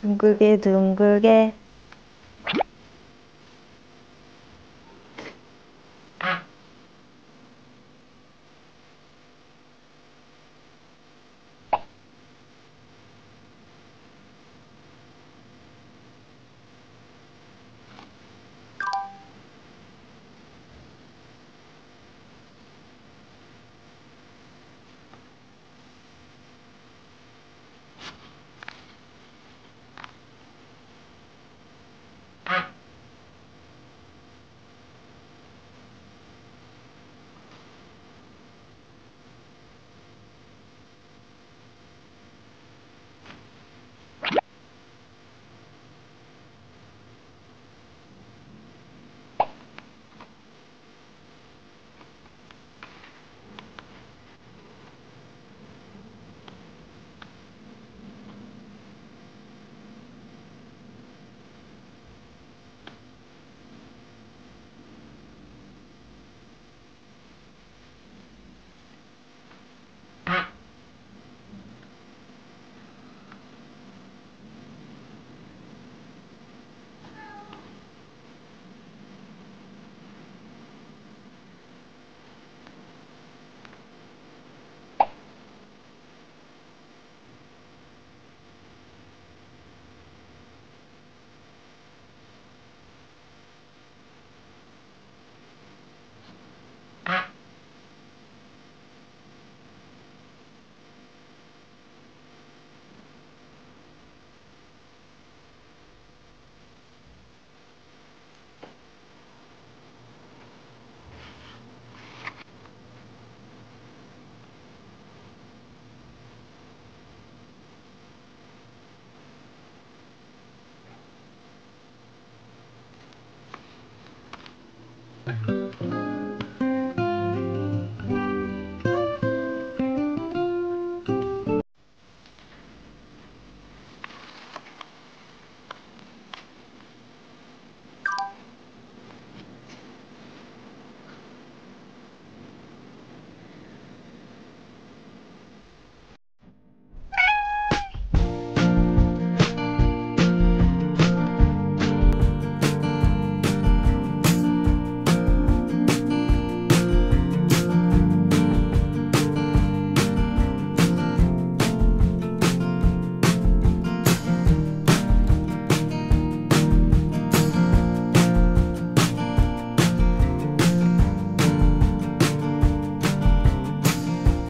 둥글게 둥글게.